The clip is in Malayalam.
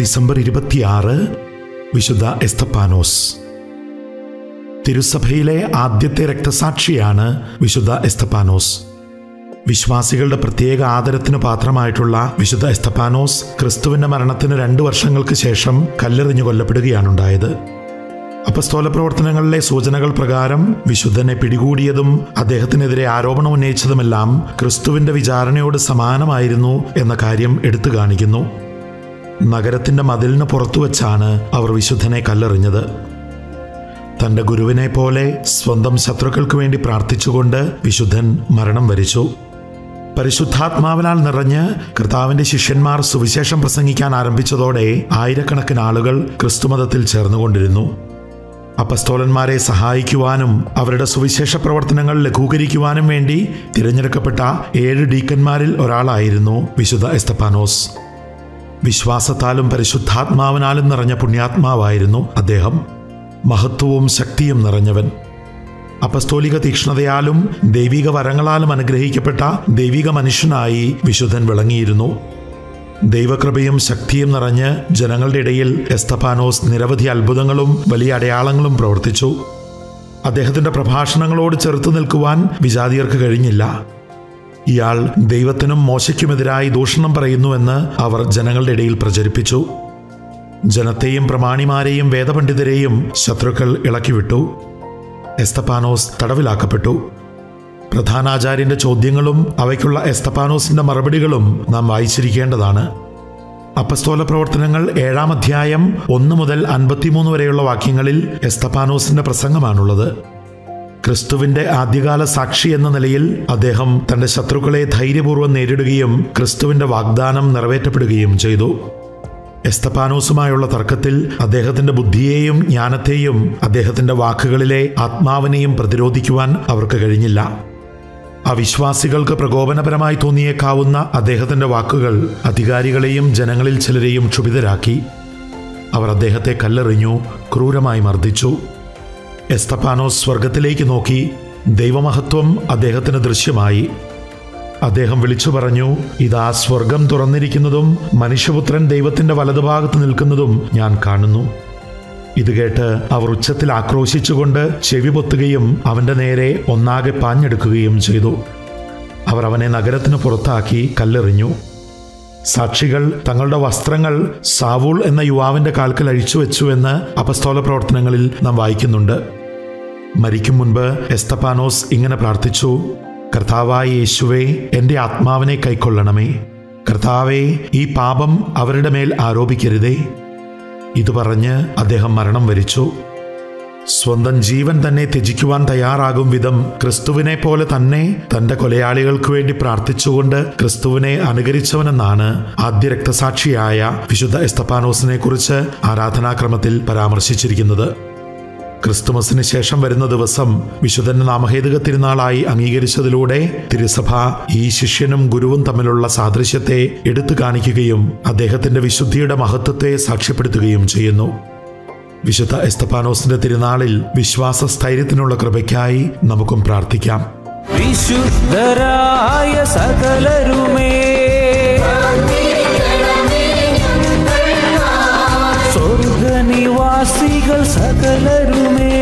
ഡിസംബർ ഇരുപത്തിയാറ് വിശുദ്ധ എസ്തപ്പാനോസ്. തിരുസഭയിലെ ആദ്യത്തെ രക്തസാക്ഷിയാണ് വിശുദ്ധ എസ്തപ്പാനോസ്. വിശ്വാസികളുടെ പ്രത്യേക ആദരത്തിന് പാത്രമായിട്ടുള്ള വിശുദ്ധ എസ്തപ്പാനോസ് ക്രിസ്തുവിന്റെ മരണത്തിന് രണ്ടു വർഷങ്ങൾക്ക് ശേഷം കല്ലെറിഞ്ഞു കൊല്ലപ്പെടുകയാണുണ്ടായത്. അപസ്തോല പ്രവർത്തനങ്ങളിലെ സൂചനകൾ പ്രകാരം വിശുദ്ധനെ പിടികൂടിയതും അദ്ദേഹത്തിനെതിരെ ആരോപണം ഉന്നയിച്ചതുമെല്ലാം ക്രിസ്തുവിന്റെ വിചാരണയോട് സമാനമായിരുന്നു എന്ന കാര്യം എടുത്തു കാണിക്കുന്നു. നഗരത്തിന്റെ മതിലിന് പുറത്തു വച്ചാണ് അവർ വിശുദ്ധനെ കല്ലെറിഞ്ഞത്. തന്റെ ഗുരുവിനെ പോലെ സ്വന്തം ശത്രുക്കൾക്ക് വേണ്ടി പ്രാർത്ഥിച്ചുകൊണ്ട് വിശുദ്ധൻ മരണം വരിച്ചു. പരിശുദ്ധാത്മാവിനാൽ നിറഞ്ഞ് കർത്താവിന്റെ ശിഷ്യന്മാർ സുവിശേഷം പ്രസംഗിക്കാൻ ആരംഭിച്ചതോടെ ആയിരക്കണക്കിന് ആളുകൾ ക്രിസ്തുമതത്തിൽ ചേർന്നുകൊണ്ടിരുന്നു. അപ്പസ്തോലന്മാരെ സഹായിക്കുവാനും അവരുടെ സുവിശേഷ പ്രവർത്തനങ്ങൾ ലഘൂകരിക്കുവാനും വേണ്ടി തിരഞ്ഞെടുക്കപ്പെട്ട ഏഴ് ഡീക്കന്മാരിൽ ഒരാളായിരുന്നു വിശുദ്ധ എസ്തപ്പാനോസ്. വിശ്വാസത്താലും പരിശുദ്ധാത്മാവിനാലും നിറഞ്ഞ പുണ്യാത്മാവായിരുന്നു അദ്ദേഹം. മഹത്വവും ശക്തിയും നിറഞ്ഞവൻ. അപസ്തോലിക തീക്ഷ്ണതയാലും ദൈവിക വരങ്ങളാലും അനുഗ്രഹിക്കപ്പെട്ട ദൈവിക മനുഷ്യനായി വിശുദ്ധൻ വിളങ്ങിയിരുന്നു. ദൈവകൃപയും ശക്തിയും നിറഞ്ഞ് ജനങ്ങളുടെ ഇടയിൽ എസ്തഫാനോസ് നിരവധി അത്ഭുതങ്ങളും വലിയ അടയാളങ്ങളും പ്രവർത്തിച്ചു. അദ്ദേഹത്തിന്റെ പ്രഭാഷണങ്ങളോട് ചെറുത്തു നിൽക്കുവാൻ വിജാതിയർക്ക് കഴിഞ്ഞില്ല. ഇയാൾ ദൈവത്തിനും മോശയ്ക്കുമെതിരായി ദൂഷണം പറയുന്നുവെന്ന് അവർ ജനങ്ങളുടെ ഇടയിൽ പ്രചരിപ്പിച്ചു. ജനത്തെയും പ്രമാണിമാരെയും വേദപണ്ഡിതരെയും ശത്രുക്കൾ ഇളക്കിവിട്ടു. എസ്തപ്പാനോസ് തടവിലാക്കപ്പെട്ടു. പ്രധാനാചാര്യന്റെ ചോദ്യങ്ങളും അവയ്ക്കുള്ള എസ്തപ്പാനോസിന്റെ മറുപടികളും നാം വായിച്ചിരിക്കേണ്ടതാണ്. അപ്പസ്തോല പ്രവർത്തനങ്ങൾ ഏഴാം അധ്യായം ഒന്ന് മുതൽ അൻപത്തിമൂന്ന് വരെയുള്ള വാക്യങ്ങളിൽ എസ്തപ്പാനോസിന്റെ പ്രസംഗമാണുള്ളത്. ക്രിസ്തുവിന്റെ ആദ്യകാല സാക്ഷി എന്ന നിലയിൽ അദ്ദേഹം തന്റെ ശത്രുക്കളെ ധൈര്യപൂർവം നേരിടുകയും ക്രിസ്തുവിന്റെ വാഗ്ദാനം നിറവേറ്റപ്പെടുകയും ചെയ്തു. എസ്തപാനോസുമായുള്ള തർക്കത്തിൽ അദ്ദേഹത്തിന്റെ ബുദ്ധിയെയും ജ്ഞാനത്തെയും അദ്ദേഹത്തിന്റെ വാക്കുകളിലെ ആത്മാവിനെയും പ്രതിരോധിക്കുവാൻ അവർക്ക് കഴിഞ്ഞില്ല. അവിശ്വാസികൾക്ക് പ്രകോപനപരമായി തോന്നിയേക്കാവുന്ന അദ്ദേഹത്തിന്റെ വാക്കുകൾ അധികാരികളെയും ജനങ്ങളിൽ ചിലരെയും ക്ഷുഭിതരാക്കി. അവർ അദ്ദേഹത്തെ കല്ലെറിഞ്ഞു ക്രൂരമായി മർദ്ദിച്ചു. എസ്തപ്പാനോസ് സ്വർഗത്തിലേക്ക് നോക്കി ദൈവമഹത്വം അദ്ദേഹത്തിന് ദൃശ്യമായി. അദ്ദേഹം വിളിച്ചു പറഞ്ഞു ഇതാ സ്വർഗം തുറന്നിരിക്കുന്നതും മനുഷ്യപുത്രൻ ദൈവത്തിന്റെ വലതുഭാഗത്ത് നിൽക്കുന്നതും ഞാൻ കാണുന്നു. ഇത് കേട്ട് അവർ ഉച്ചത്തിൽ ആക്രോശിച്ചുകൊണ്ട് ചെവി പൊത്തുകയും അവന്റെ നേരെ ഒന്നാകെ പാഞ്ഞെടുക്കുകയും ചെയ്തു. അവർ അവനെ നഗരത്തിന് പുറത്താക്കി കല്ലെറിഞ്ഞു. സാക്ഷികൾ തങ്ങളുടെ വസ്ത്രങ്ങൾ സാവൂൾ എന്ന യുവാവിന്റെ കാൽക്കൽ അഴിച്ചു വെച്ചുവെന്ന് അപസ്തോല പ്രവർത്തനങ്ങളിൽ നാം വായിക്കുന്നുണ്ട്. മരിക്കും മുൻപ് എസ്തപാനോസ് ഇങ്ങനെ പ്രാർത്ഥിച്ചു കർത്താവായ യേശുവെ എന്റെ ആത്മാവിനെ കൈക്കൊള്ളണമേ. കർത്താവെ ഈ പാപം അവരുടെ മേൽ ആരോപിക്കരുതേ. ഇത് പറഞ്ഞ് അദ്ദേഹം മരണം വരിച്ചു. സ്വന്തം ജീവൻ തന്നെ ത്യജിക്കുവാൻ തയ്യാറാകും വിധം ക്രിസ്തുവിനെ പോലെ തന്നെ തന്റെ കൊലയാളികൾക്ക് വേണ്ടി പ്രാർത്ഥിച്ചുകൊണ്ട് ക്രിസ്തുവിനെ അനുകരിച്ചവനെന്നാണ് ആദ്യ രക്തസാക്ഷിയായ വിശുദ്ധ എസ്തപ്പാനോസിനെ കുറിച്ച് ആരാധനാക്രമത്തിൽ പരാമർശിച്ചിരിക്കുന്നത്. ക്രിസ്തുമസിന് ശേഷം വരുന്ന ദിവസം വിശുദ്ധന്റെ നാമഹേതുക തിരുനാളായി അംഗീകരിച്ചതിലൂടെ തിരുസഭ ഈ ശിഷ്യനും ഗുരുവും തമ്മിലുള്ള സാദൃശ്യത്തെ എടുത്തു കാണിക്കുകയും അദ്ദേഹത്തിന്റെ വിശുദ്ധിയുടെ മഹത്വത്തെ സാക്ഷ്യപ്പെടുത്തുകയും ചെയ്യുന്നു. വിശുദ്ധ എസ്തപാനോസിന്റെ തിരുനാളിൽ വിശ്വാസ സ്ഥൈര്യത്തിനുള്ള കൃപയ്ക്കായി നമുക്കും പ്രാർത്ഥിക്കാം. വിശുദ്ധരായ സകലരും வாசிகள் சகலருமே.